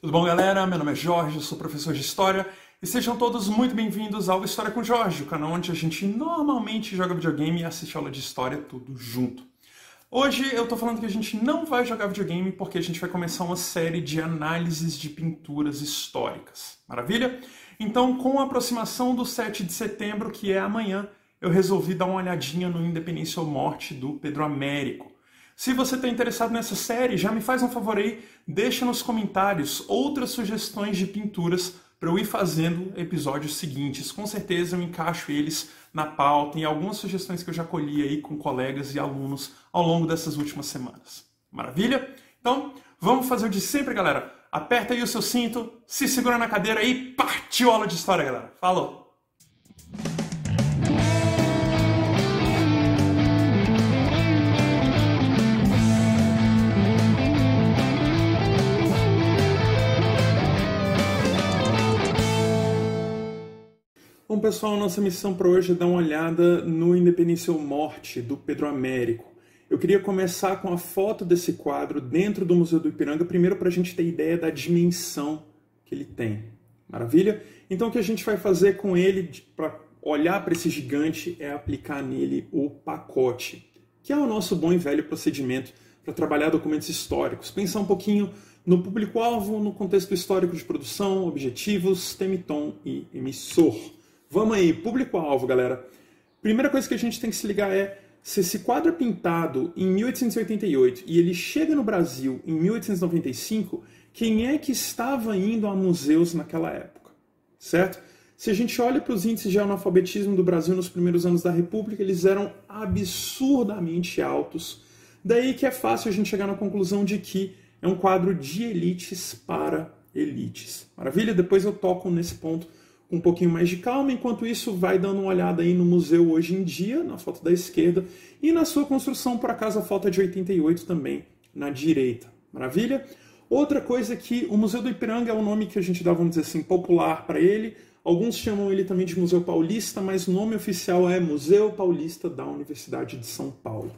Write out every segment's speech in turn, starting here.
Tudo bom, galera? Meu nome é Jorge, sou professor de História e sejam todos muito bem-vindos ao História com Jorge, o canal onde a gente normalmente joga videogame e assiste aula de História tudo junto. Hoje eu tô falando que a gente não vai jogar videogame porque a gente vai começar uma série de análises de pinturas históricas. Maravilha? Então, com a aproximação do 7 de setembro, que é amanhã, eu resolvi dar uma olhadinha no Independência ou Morte do Pedro Américo. Se você está interessado nessa série, já me faz um favor aí, deixa nos comentários outras sugestões de pinturas para eu ir fazendo episódios seguintes. Com certeza eu encaixo eles na pauta e algumas sugestões que eu já colhi aí com colegas e alunos ao longo dessas últimas semanas. Maravilha? Então, vamos fazer o de sempre, galera. Aperta aí o seu cinto, se segura na cadeira e partiu aula de história, galera. Falou! Bom, pessoal, nossa missão para hoje é dar uma olhada no Independência ou Morte, do Pedro Américo. Eu queria começar com a foto desse quadro dentro do Museu do Ipiranga, primeiro para a gente ter ideia da dimensão que ele tem. Maravilha? Então, o que a gente vai fazer com ele, para olhar para esse gigante, é aplicar nele o pacote, que é o nosso bom e velho procedimento para trabalhar documentos históricos. Pensar um pouquinho no público-alvo, no contexto histórico de produção, objetivos, tema tom e emissor. Vamos aí, público-alvo, galera. Primeira coisa que a gente tem que se ligar é se esse quadro é pintado em 1888 e ele chega no Brasil em 1895, quem é que estava indo a museus naquela época? Certo? Se a gente olha para os índices de analfabetismo do Brasil nos primeiros anos da República, eles eram absurdamente altos. Daí que é fácil a gente chegar na conclusão de que é um quadro de elites para elites. Maravilha? Depois eu toco nesse ponto com um pouquinho mais de calma. Enquanto isso, vai dando uma olhada aí no museu hoje em dia, na foto da esquerda, e na sua construção, por acaso, a foto é de 88 também, na direita. Maravilha? Outra coisa que o Museu do Ipiranga é o nome que a gente dá, vamos dizer assim, popular para ele. Alguns chamam ele também de Museu Paulista, mas o nome oficial é Museu Paulista da Universidade de São Paulo.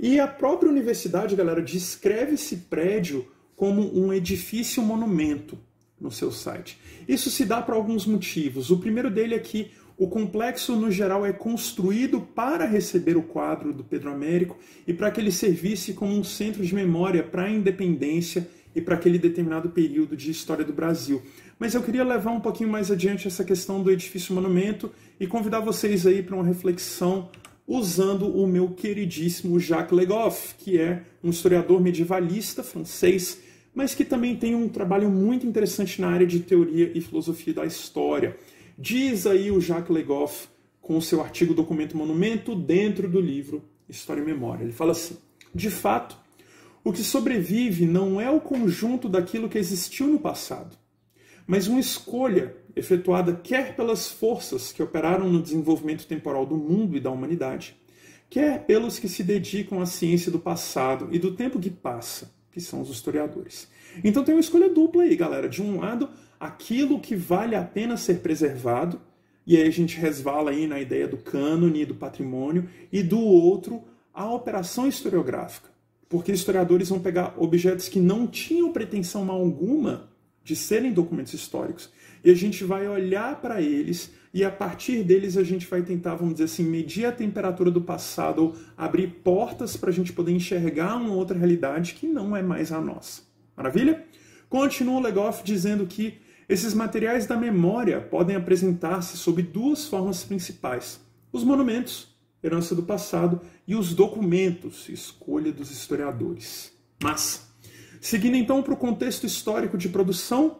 E a própria universidade, galera, descreve esse prédio como um edifício monumento no seu site. Isso se dá por alguns motivos. O primeiro dele é que o complexo, no geral, é construído para receber o quadro do Pedro Américo e para que ele servisse como um centro de memória para a independência e para aquele determinado período de história do Brasil. Mas eu queria levar um pouquinho mais adiante essa questão do edifício monumento e convidar vocês aí para uma reflexão usando o meu queridíssimo Jacques Legoff, que é um historiador medievalista francês mas que também tem um trabalho muito interessante na área de teoria e filosofia da história. Diz aí o Jacques Legoff, com seu artigo Documento Monumento, dentro do livro História e Memória. Ele fala assim: de fato, o que sobrevive não é o conjunto daquilo que existiu no passado, mas uma escolha efetuada quer pelas forças que operaram no desenvolvimento temporal do mundo e da humanidade, quer pelos que se dedicam à ciência do passado e do tempo que passa que são os historiadores. Então tem uma escolha dupla aí, galera. De um lado, aquilo que vale a pena ser preservado, e aí a gente resvala aí na ideia do cânone e do patrimônio, e do outro, a operação historiográfica. Porque historiadores vão pegar objetos que não tinham pretensão alguma de serem documentos históricos, e a gente vai olhar para eles e a partir deles a gente vai tentar, vamos dizer assim, medir a temperatura do passado ou abrir portas para a gente poder enxergar uma outra realidade que não é mais a nossa. Maravilha? Continua o Legoff dizendo que esses materiais da memória podem apresentar-se sob duas formas principais: os monumentos, herança do passado, e os documentos, escolha dos historiadores. Mas, seguindo então para o contexto histórico de produção,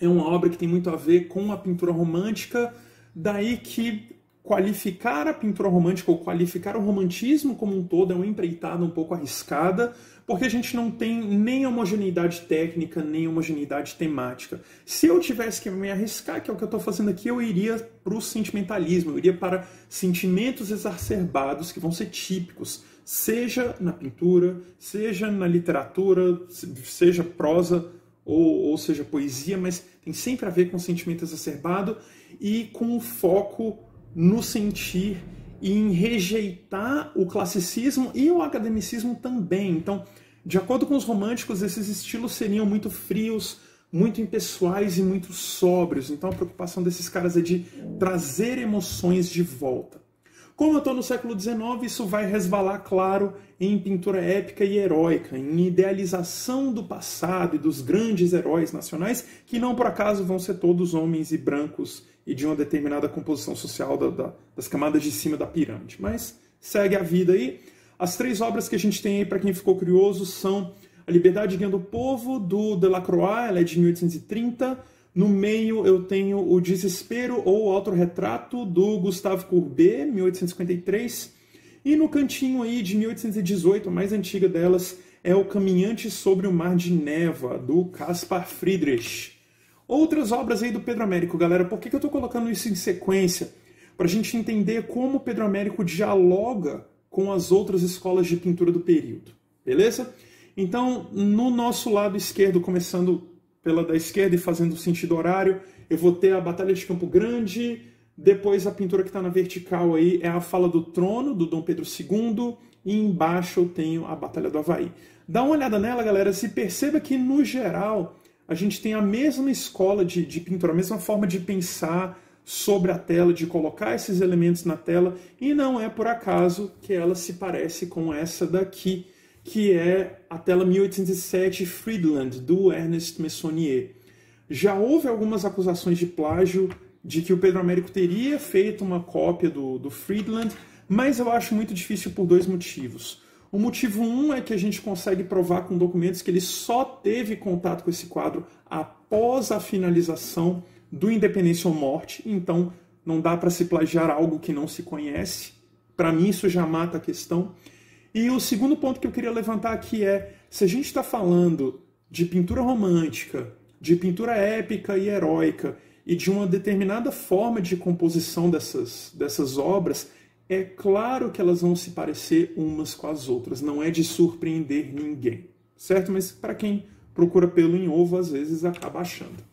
é uma obra que tem muito a ver com a pintura romântica Daí que qualificar a pintura romântica ou qualificar o romantismo como um todo é uma empreitada um pouco arriscada, porque a gente não tem nem homogeneidade técnica, nem homogeneidade temática. Se eu tivesse que me arriscar, que é o que eu estou fazendo aqui, eu iria para o sentimentalismo, eu iria para sentimentos exacerbados que vão ser típicos, seja na pintura, seja na literatura, seja prosa ou, ou seja poesia, mas tem sempre a ver com sentimento exacerbado e com o foco no sentir e em rejeitar o classicismo e o academicismo também. Então, de acordo com os românticos, esses estilos seriam muito frios, muito impessoais e muito sóbrios. Então a preocupação desses caras é de trazer emoções de volta. Como eu estou no século XIX, isso vai resvalar, claro, em pintura épica e heróica, em idealização do passado e dos grandes heróis nacionais, que não por acaso vão ser todos homens e brancos e de uma determinada composição social da, da, das camadas de cima da pirâmide. Mas segue a vida aí. As três obras que a gente tem aí, para quem ficou curioso, são A Liberdade Guia do Povo, do Delacroix, ela é de 1830, no meio eu tenho O Desespero ou Autorretrato do Gustave Courbet, 1853. E no cantinho aí de 1818, a mais antiga delas, é O Caminhante sobre o Mar de Neva, do Caspar Friedrich. Outras obras aí do Pedro Américo, galera, por que, que eu estou colocando isso em sequência? Para a gente entender como Pedro Américo dialoga com as outras escolas de pintura do período, beleza? Então, no nosso lado esquerdo, começando pela da esquerda e fazendo sentido horário. Eu vou ter a Batalha de Campo Grande, depois a pintura que está na vertical aí é a Fala do Trono, do Dom Pedro II, e embaixo eu tenho a Batalha do Havaí. Dá uma olhada nela, galera, se perceba que, no geral, a gente tem a mesma escola de, de pintura, a mesma forma de pensar sobre a tela, de colocar esses elementos na tela, e não é por acaso que ela se parece com essa daqui que é a tela 1807 Friedland, do Ernest Messonnier. Já houve algumas acusações de plágio de que o Pedro Américo teria feito uma cópia do, do Friedland, mas eu acho muito difícil por dois motivos. O motivo um é que a gente consegue provar com documentos que ele só teve contato com esse quadro após a finalização do Independência ou Morte, então não dá para se plagiar algo que não se conhece. Para mim, isso já mata a questão. E o segundo ponto que eu queria levantar aqui é: se a gente está falando de pintura romântica, de pintura épica e heróica, e de uma determinada forma de composição dessas, dessas obras, é claro que elas vão se parecer umas com as outras, não é de surpreender ninguém, certo? Mas para quem procura pelo em ovo, às vezes acaba achando.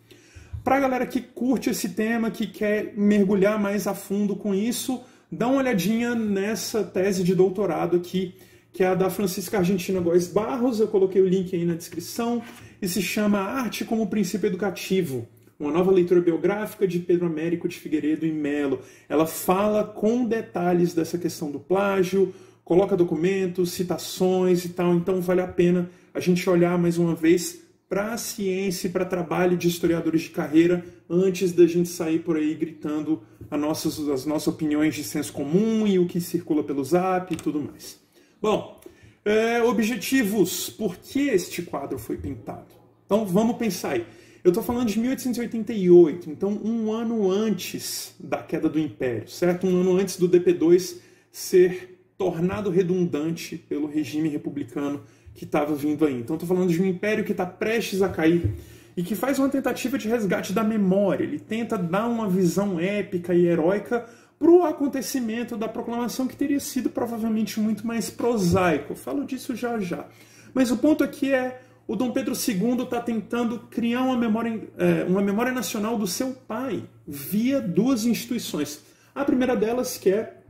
Para a galera que curte esse tema, que quer mergulhar mais a fundo com isso, dá uma olhadinha nessa tese de doutorado aqui que é a da Francisca Argentina Góes Barros, eu coloquei o link aí na descrição, e se chama Arte como Princípio Educativo, uma nova leitura biográfica de Pedro Américo de Figueiredo e Melo. Ela fala com detalhes dessa questão do plágio, coloca documentos, citações e tal, então vale a pena a gente olhar mais uma vez para a ciência e para trabalho de historiadores de carreira antes da gente sair por aí gritando as nossas, as nossas opiniões de senso comum e o que circula pelo zap e tudo mais. Bom, é, objetivos. Por que este quadro foi pintado? Então vamos pensar aí. Eu estou falando de 1888, então um ano antes da queda do Império, certo? Um ano antes do DP2 ser tornado redundante pelo regime republicano que estava vindo aí. Então estou falando de um império que está prestes a cair e que faz uma tentativa de resgate da memória. Ele tenta dar uma visão épica e heróica para o acontecimento da proclamação que teria sido provavelmente muito mais prosaico. Falo disso já já. Mas o ponto aqui é o Dom Pedro II está tentando criar uma memória, é, uma memória nacional do seu pai via duas instituições. A primeira delas que é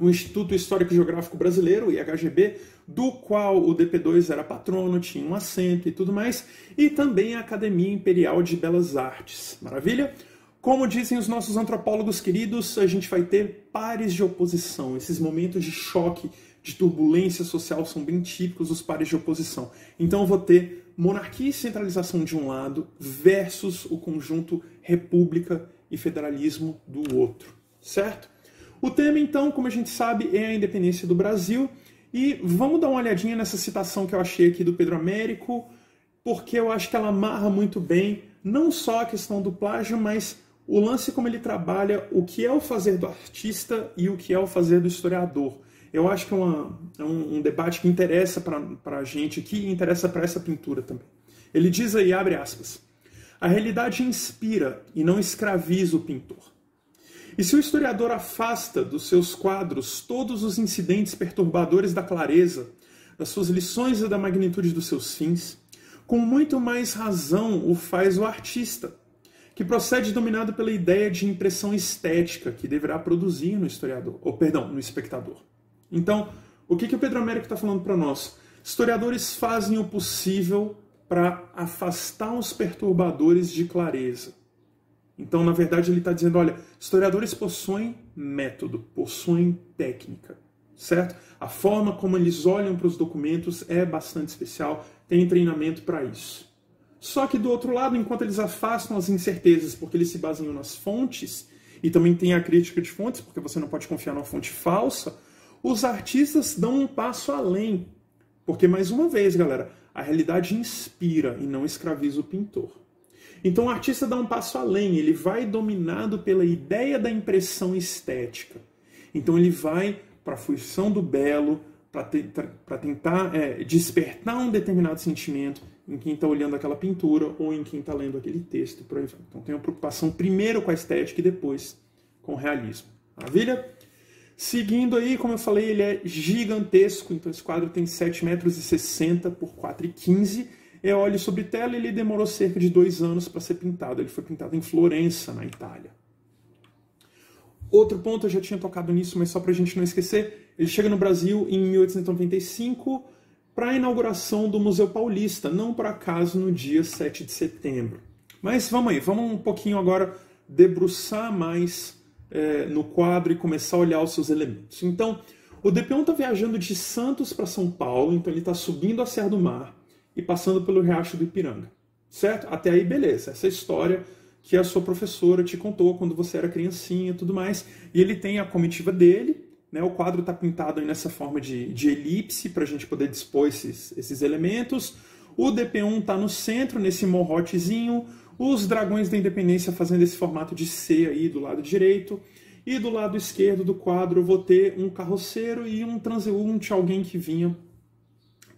o Instituto Histórico Geográfico Brasileiro, IHGB, do qual o DP2 era patrono, tinha um assento e tudo mais, e também a Academia Imperial de Belas Artes. Maravilha? Como dizem os nossos antropólogos queridos, a gente vai ter pares de oposição. Esses momentos de choque, de turbulência social são bem típicos dos pares de oposição. Então eu vou ter monarquia e centralização de um lado versus o conjunto república e federalismo do outro, certo? O tema então, como a gente sabe, é a independência do Brasil e vamos dar uma olhadinha nessa citação que eu achei aqui do Pedro Américo, porque eu acho que ela amarra muito bem não só a questão do plágio, mas o lance como ele trabalha o que é o fazer do artista e o que é o fazer do historiador. Eu acho que é, uma, é um, um, debate que interessa para a gente aqui e interessa para essa pintura também. Ele diz aí, abre aspas, a realidade inspira e não escraviza o pintor. E se o historiador afasta dos seus quadros todos os incidentes perturbadores da clareza, das suas lições e da magnitude dos seus fins, com muito mais razão o faz o artista, que procede dominado pela ideia de impressão estética que deverá produzir no historiador, ou perdão, no espectador. Então, o que, que o Pedro Américo está falando para nós? Historiadores fazem o possível para afastar os perturbadores de clareza. Então, na verdade, ele está dizendo: olha, historiadores possuem método, possuem técnica, certo? A forma como eles olham para os documentos é bastante especial, tem treinamento para isso. Só que do outro lado, enquanto eles afastam as incertezas porque eles se baseiam nas fontes, e também tem a crítica de fontes, porque você não pode confiar numa fonte falsa, os artistas dão um passo além. Porque, mais uma vez, galera, a realidade inspira e não escraviza o pintor. Então o artista dá um passo além, ele vai dominado pela ideia da impressão estética. Então ele vai para a fruição do belo, para tentar é, despertar um determinado sentimento em quem está olhando aquela pintura ou em quem está lendo aquele texto. Por vai. Então tem uma preocupação primeiro com a estética e depois com o realismo. Maravilha? Seguindo aí, como eu falei, ele é gigantesco, então esse quadro tem 7,60 metros por 4,15 é óleo sobre tela ele demorou cerca de dois anos para ser pintado. Ele foi pintado em Florença, na Itália. Outro ponto, eu já tinha tocado nisso, mas só para a gente não esquecer, ele chega no Brasil em 1895 para a inauguração do Museu Paulista, não por acaso no dia 7 de setembro. Mas vamos aí, vamos um pouquinho agora debruçar mais é, no quadro e começar a olhar os seus elementos. Então, o Depeon está viajando de Santos para São Paulo, então ele está subindo a Serra do Mar, e passando pelo Riacho do Ipiranga. Certo? Até aí, beleza. Essa história que a sua professora te contou quando você era criancinha e tudo mais. E ele tem a comitiva dele, né? O quadro está pintado nessa forma de, de elipse para a gente poder dispor esses, esses elementos. O DP1 está no centro, nesse morrotezinho. Os dragões da independência fazendo esse formato de C aí do lado direito. E do lado esquerdo do quadro eu vou ter um carroceiro e um transeunte, alguém que vinha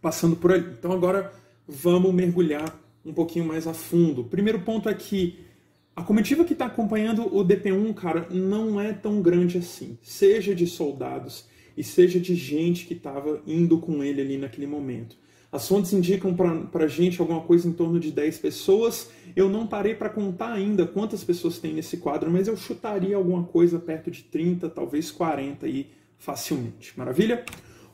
passando por ali. Então agora vamos mergulhar um pouquinho mais a fundo. O primeiro ponto é a comitiva que está acompanhando o DP1, cara, não é tão grande assim. Seja de soldados e seja de gente que estava indo com ele ali naquele momento. As fontes indicam para a gente alguma coisa em torno de 10 pessoas. Eu não parei para contar ainda quantas pessoas tem nesse quadro, mas eu chutaria alguma coisa perto de 30, talvez 40 aí facilmente. Maravilha?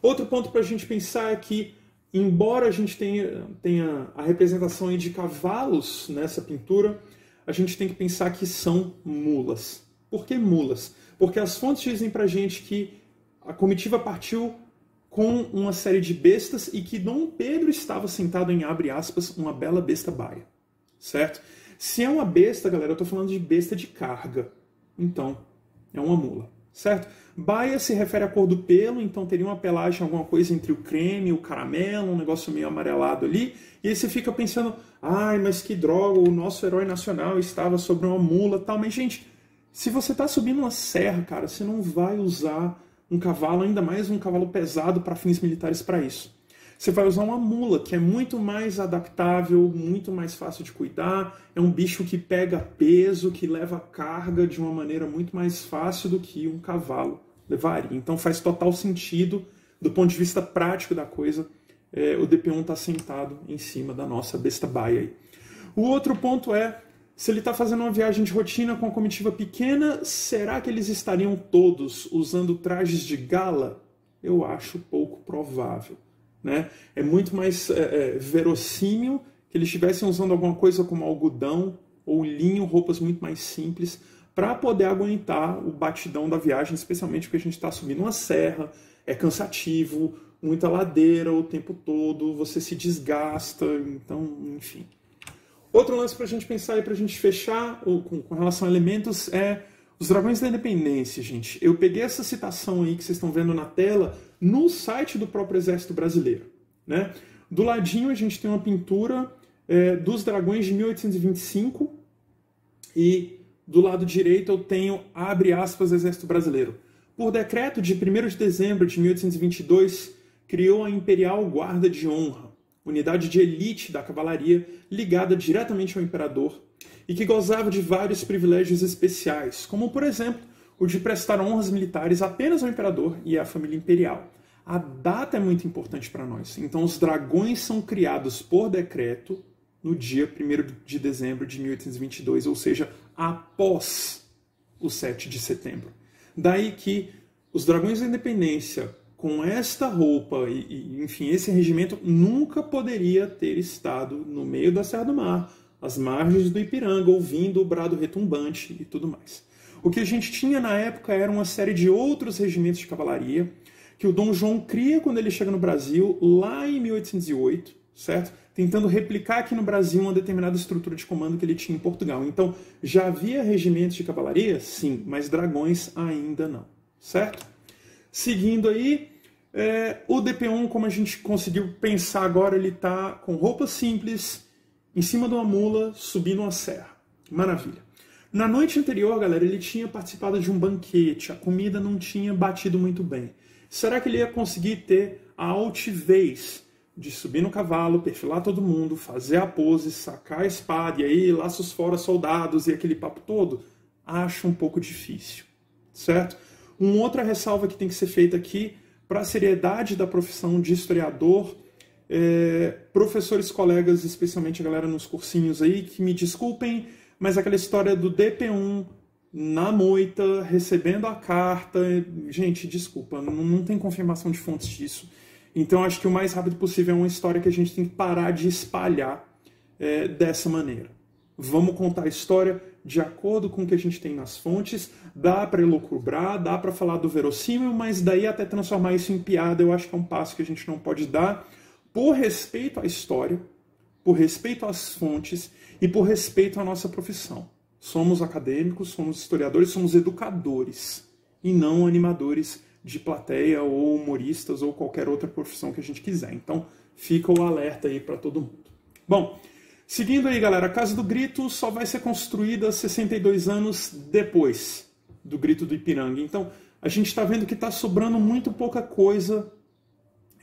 Outro ponto para a gente pensar é que embora a gente tenha, tenha a representação de cavalos nessa pintura, a gente tem que pensar que são mulas. Por que mulas? Porque as fontes dizem pra gente que a comitiva partiu com uma série de bestas e que Dom Pedro estava sentado em, abre aspas, uma bela besta baia. Certo? Se é uma besta, galera, eu estou falando de besta de carga. Então, é uma mula certo? Baia se refere à cor do pelo, então teria uma pelagem, alguma coisa entre o creme o caramelo, um negócio meio amarelado ali. E aí você fica pensando, ai, mas que droga, o nosso herói nacional estava sobre uma mula tal. Mas, gente, se você está subindo uma serra, cara, você não vai usar um cavalo, ainda mais um cavalo pesado para fins militares para isso. Você vai usar uma mula, que é muito mais adaptável, muito mais fácil de cuidar. É um bicho que pega peso, que leva carga de uma maneira muito mais fácil do que um cavalo levaria. Então faz total sentido, do ponto de vista prático da coisa, é, o DP1 está sentado em cima da nossa besta baia. O outro ponto é, se ele está fazendo uma viagem de rotina com a comitiva pequena, será que eles estariam todos usando trajes de gala? Eu acho pouco provável. Né? É muito mais é, é, verossímil que eles estivessem usando alguma coisa como algodão ou linho, roupas muito mais simples, para poder aguentar o batidão da viagem, especialmente porque a gente está subindo uma serra, é cansativo, muita ladeira o tempo todo, você se desgasta, então, enfim. Outro lance para a gente pensar e para a gente fechar com, com relação a elementos é os Dragões da Independência, gente. Eu peguei essa citação aí que vocês estão vendo na tela no site do próprio Exército Brasileiro. Né? Do ladinho a gente tem uma pintura é, dos dragões de 1825 e do lado direito eu tenho, abre aspas, Exército Brasileiro. Por decreto de 1 de dezembro de 1822, criou a Imperial Guarda de Honra, unidade de elite da cavalaria ligada diretamente ao imperador e que gozava de vários privilégios especiais, como, por exemplo, o de prestar honras militares apenas ao imperador e à família imperial. A data é muito importante para nós. Então, os dragões são criados por decreto no dia 1 de dezembro de 1822, ou seja, após o 7 de setembro. Daí que os dragões da independência, com esta roupa e, e, enfim, esse regimento nunca poderia ter estado no meio da Serra do Mar, às margens do Ipiranga, ouvindo o brado retumbante e tudo mais. O que a gente tinha na época era uma série de outros regimentos de cavalaria que o Dom João cria quando ele chega no Brasil, lá em 1808, certo? Tentando replicar aqui no Brasil uma determinada estrutura de comando que ele tinha em Portugal. Então, já havia regimentos de cavalaria? Sim, mas dragões ainda não, certo? Seguindo aí, é, o DP1, como a gente conseguiu pensar agora, ele está com roupa simples, em cima de uma mula, subindo uma serra. Maravilha. Na noite anterior, galera, ele tinha participado de um banquete, a comida não tinha batido muito bem. Será que ele ia conseguir ter a altivez de subir no cavalo, perfilar todo mundo, fazer a pose, sacar a espada e aí laços fora soldados e aquele papo todo? Acho um pouco difícil, certo? Uma outra ressalva que tem que ser feita aqui para a seriedade da profissão de historiador, é, professores, colegas, especialmente a galera nos cursinhos aí, que me desculpem, mas aquela história do DP1 na moita, recebendo a carta, gente, desculpa, não, não tem confirmação de fontes disso. Então acho que o mais rápido possível é uma história que a gente tem que parar de espalhar é, dessa maneira. Vamos contar a história de acordo com o que a gente tem nas fontes, dá para elocubrar, dá para falar do verossímil, mas daí até transformar isso em piada, eu acho que é um passo que a gente não pode dar por respeito à história, por respeito às fontes e por respeito à nossa profissão. Somos acadêmicos, somos historiadores, somos educadores e não animadores de plateia ou humoristas ou qualquer outra profissão que a gente quiser. Então, fica o alerta aí para todo mundo. Bom, Seguindo aí, galera, a Casa do Grito só vai ser construída 62 anos depois do Grito do Ipiranga. Então, a gente está vendo que está sobrando muito pouca coisa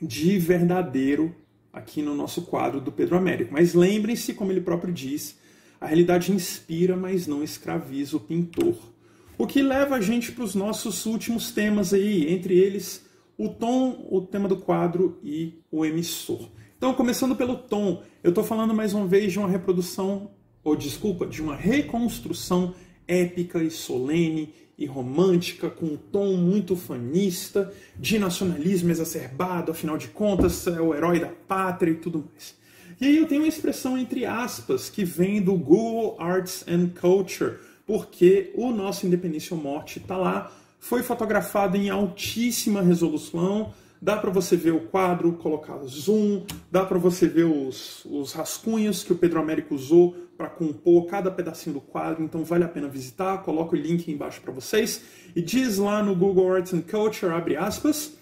de verdadeiro aqui no nosso quadro do Pedro Américo. Mas lembrem-se, como ele próprio diz, a realidade inspira, mas não escraviza o pintor. O que leva a gente para os nossos últimos temas aí, entre eles o tom, o tema do quadro e o emissor. Então, começando pelo tom, eu estou falando mais uma vez de uma reprodução, ou desculpa, de uma reconstrução épica e solene e romântica, com um tom muito fanista, de nacionalismo exacerbado, afinal de contas, é o herói da pátria e tudo mais. E aí eu tenho uma expressão entre aspas que vem do Google Arts and Culture, porque o nosso Independência ou Morte está lá, foi fotografado em altíssima resolução, Dá para você ver o quadro, colocar zoom, dá para você ver os, os rascunhos que o Pedro Américo usou para compor cada pedacinho do quadro, então vale a pena visitar. Coloco o link embaixo para vocês. E diz lá no Google Arts and Culture, abre aspas,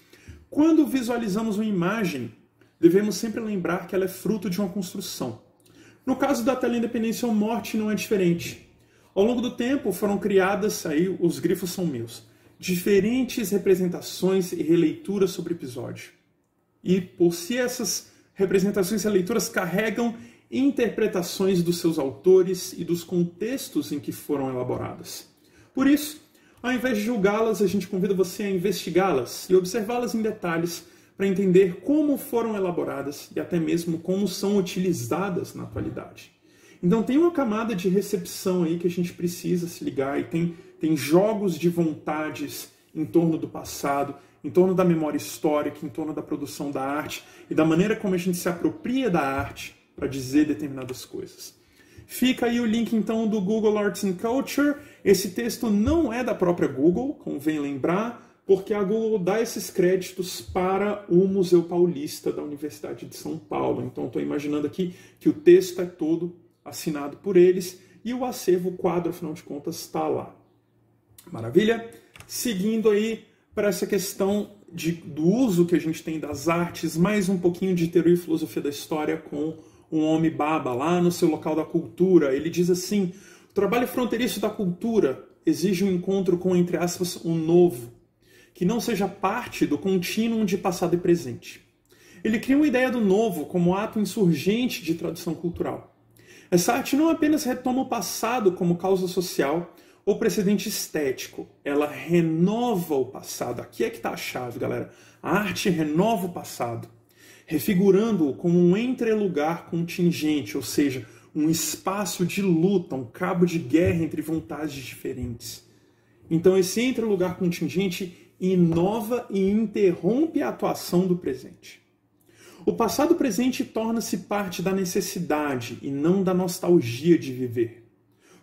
quando visualizamos uma imagem, devemos sempre lembrar que ela é fruto de uma construção. No caso da tela Independência ou Morte não é diferente. Ao longo do tempo foram criadas, aí os grifos são meus, diferentes representações e releituras sobre episódio. E por si essas representações e releituras carregam interpretações dos seus autores e dos contextos em que foram elaboradas. Por isso, ao invés de julgá-las, a gente convida você a investigá-las e observá-las em detalhes para entender como foram elaboradas e até mesmo como são utilizadas na atualidade. Então tem uma camada de recepção aí que a gente precisa se ligar e tem tem jogos de vontades em torno do passado, em torno da memória histórica, em torno da produção da arte e da maneira como a gente se apropria da arte para dizer determinadas coisas. Fica aí o link então do Google Arts and Culture. Esse texto não é da própria Google, convém lembrar, porque a Google dá esses créditos para o Museu Paulista da Universidade de São Paulo. Então estou imaginando aqui que o texto é todo assinado por eles e o acervo, o quadro, afinal de contas, está lá. Maravilha? Seguindo aí para essa questão de, do uso que a gente tem das artes, mais um pouquinho de teoria e filosofia da história com um homem baba lá no seu local da cultura. Ele diz assim: o trabalho fronteiriço da cultura exige um encontro com, entre aspas, um novo, que não seja parte do contínuo de passado e presente. Ele cria uma ideia do novo como ato insurgente de tradução cultural. Essa arte não apenas retoma o passado como causa social, o precedente estético, ela renova o passado. Aqui é que está a chave, galera. A arte renova o passado, refigurando-o como um entrelugar contingente, ou seja, um espaço de luta, um cabo de guerra entre vontades diferentes. Então, esse entrelugar contingente inova e interrompe a atuação do presente. O passado presente torna-se parte da necessidade e não da nostalgia de viver.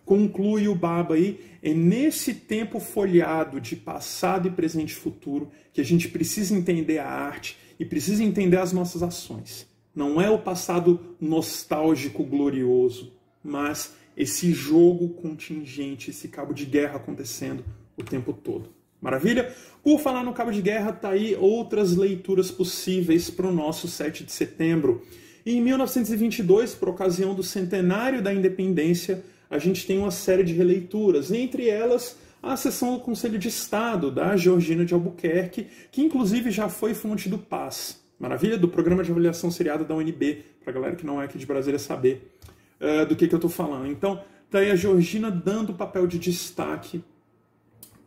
Conclui o Baba aí, é nesse tempo folheado de passado e presente e futuro que a gente precisa entender a arte e precisa entender as nossas ações. Não é o passado nostálgico glorioso, mas esse jogo contingente, esse cabo de guerra acontecendo o tempo todo. Maravilha? Por falar no cabo de guerra, tá aí outras leituras possíveis para o nosso 7 de setembro. em 1922, por ocasião do centenário da independência, a gente tem uma série de releituras, entre elas a sessão do Conselho de Estado da Georgina de Albuquerque, que inclusive já foi fonte do PAS. Maravilha? Do Programa de Avaliação Seriada da UNB, para a galera que não é aqui de Brasília saber uh, do que, que eu estou falando. Então, tá aí a Georgina dando papel de destaque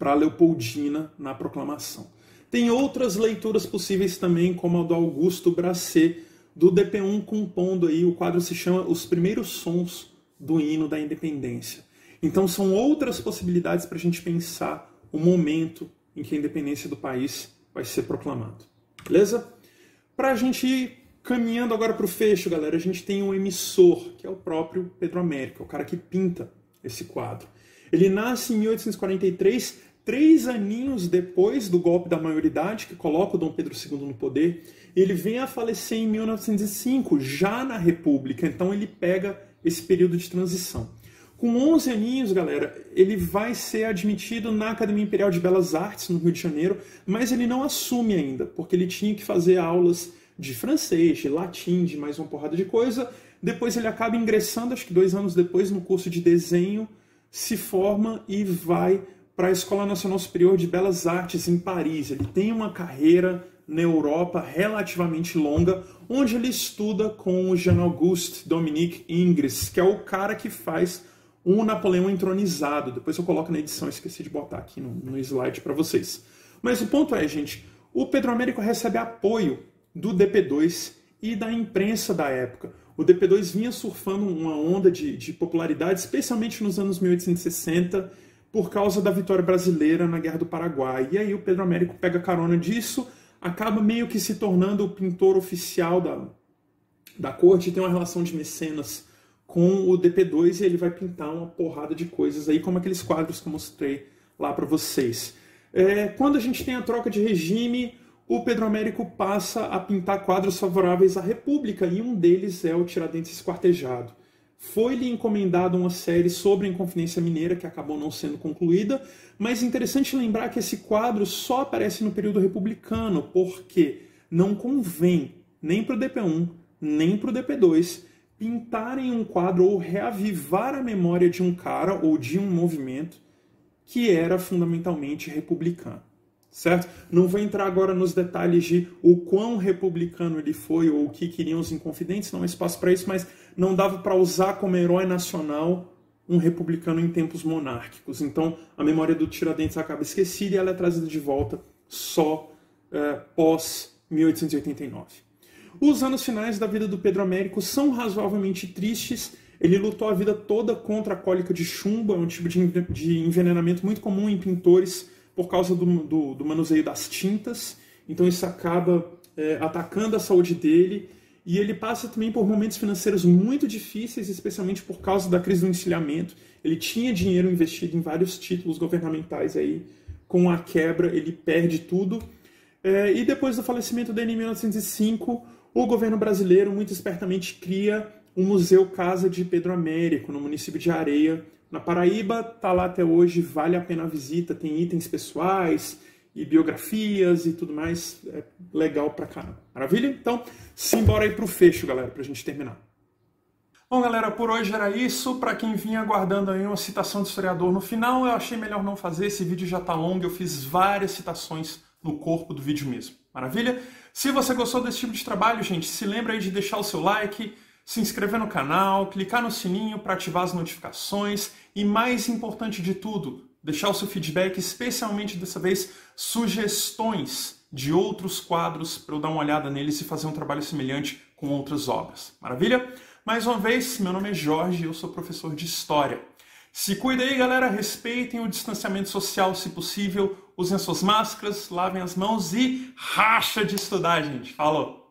para Leopoldina na proclamação. Tem outras leituras possíveis também, como a do Augusto Bracet, do DP1 compondo aí, o quadro se chama Os Primeiros Sons do Hino da Independência. Então são outras possibilidades para a gente pensar o momento em que a independência do país vai ser proclamado. Beleza? Para a gente ir caminhando agora para o fecho, galera, a gente tem um emissor, que é o próprio Pedro América, o cara que pinta esse quadro. Ele nasce em 1843, três aninhos depois do golpe da maioridade, que coloca o Dom Pedro II no poder. Ele vem a falecer em 1905, já na República, então ele pega esse período de transição. Com 11 aninhos, galera, ele vai ser admitido na Academia Imperial de Belas Artes, no Rio de Janeiro, mas ele não assume ainda, porque ele tinha que fazer aulas de francês, de latim, de mais uma porrada de coisa. Depois ele acaba ingressando, acho que dois anos depois, no curso de desenho, se forma e vai para a Escola Nacional Superior de Belas Artes em Paris. Ele tem uma carreira na Europa relativamente longa, onde ele estuda com o Jean-Auguste Dominique Ingres, que é o cara que faz um Napoleão entronizado. Depois eu coloco na edição, esqueci de botar aqui no, no slide para vocês. Mas o ponto é, gente, o Pedro Américo recebe apoio do DP2 e da imprensa da época. O DP2 vinha surfando uma onda de, de popularidade, especialmente nos anos 1860, por causa da vitória brasileira na Guerra do Paraguai. E aí o Pedro Américo pega carona disso, acaba meio que se tornando o pintor oficial da, da corte, tem uma relação de mecenas com o DP2 e ele vai pintar uma porrada de coisas aí, como aqueles quadros que eu mostrei lá para vocês. É, quando a gente tem a troca de regime, o Pedro Américo passa a pintar quadros favoráveis à República e um deles é o Tiradentes Esquartejado. Foi-lhe encomendado uma série sobre a Inconfidência Mineira, que acabou não sendo concluída, mas é interessante lembrar que esse quadro só aparece no período republicano, porque não convém nem para o DP1, nem para o DP2 pintarem um quadro ou reavivar a memória de um cara ou de um movimento que era fundamentalmente republicano. Certo? Não vou entrar agora nos detalhes de o quão republicano ele foi ou o que queriam os inconfidentes, não há espaço para isso, mas não dava para usar como herói nacional um republicano em tempos monárquicos. Então a memória do Tiradentes acaba esquecida e ela é trazida de volta só é, pós 1889. Os anos finais da vida do Pedro Américo são razoavelmente tristes. Ele lutou a vida toda contra a cólica de chumbo, é um tipo de envenenamento muito comum em pintores por causa do, do, do manuseio das tintas. Então isso acaba é, atacando a saúde dele. E ele passa também por momentos financeiros muito difíceis, especialmente por causa da crise do encilhamento. Ele tinha dinheiro investido em vários títulos governamentais aí. Com a quebra, ele perde tudo. É, e depois do falecimento dele em 1905, o governo brasileiro muito espertamente cria o Museu Casa de Pedro Américo, no município de Areia, na Paraíba. Está lá até hoje, vale a pena a visita, tem itens pessoais e biografias e tudo mais. É legal pra caramba. Maravilha? Então, simbora aí pro fecho, galera, pra gente terminar. Bom, galera, por hoje era isso. Para quem vinha aguardando aí uma citação do historiador no final, eu achei melhor não fazer. Esse vídeo já tá longo, eu fiz várias citações no corpo do vídeo mesmo. Maravilha? Se você gostou desse tipo de trabalho, gente, se lembra aí de deixar o seu like, se inscrever no canal, clicar no sininho para ativar as notificações e, mais importante de tudo, deixar o seu feedback, especialmente dessa vez sugestões de outros quadros para eu dar uma olhada neles e fazer um trabalho semelhante com outras obras. Maravilha? Mais uma vez, meu nome é Jorge e eu sou professor de História. Se cuida aí, galera. Respeitem o distanciamento social, se possível. Usem as suas máscaras, lavem as mãos e racha de estudar, gente. Falou!